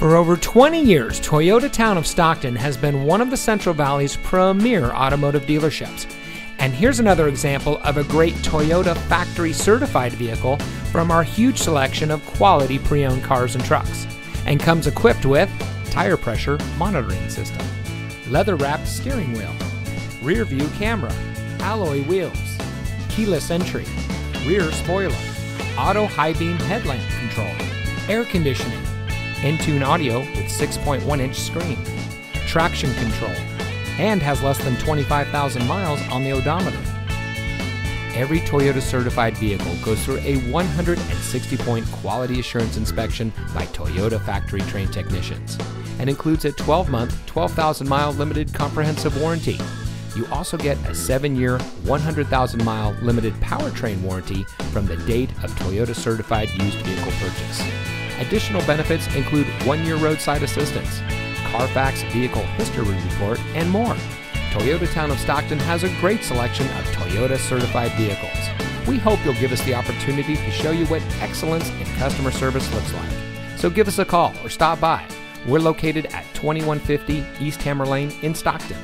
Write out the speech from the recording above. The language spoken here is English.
For over 20 years, Toyota Town of Stockton has been one of the Central Valley's premier automotive dealerships. And here's another example of a great Toyota factory certified vehicle from our huge selection of quality pre owned cars and trucks. And comes equipped with tire pressure monitoring system, leather wrapped steering wheel, rear view camera, alloy wheels, keyless entry, rear spoiler, auto high beam headlamp control, air conditioning Entune audio with 6.1 inch screen, traction control, and has less than 25,000 miles on the odometer. Every Toyota certified vehicle goes through a 160 point quality assurance inspection by Toyota factory trained technicians and includes a 12 month, 12,000 mile limited comprehensive warranty. You also get a 7 year, 100,000 mile limited powertrain warranty from the date of Toyota certified used vehicle purchase. Additional benefits include one year roadside assistance, Carfax vehicle history report, and more. Toyota Town of Stockton has a great selection of Toyota certified vehicles. We hope you'll give us the opportunity to show you what excellence in customer service looks like. So give us a call or stop by. We're located at 2150 East Hammer Lane in Stockton.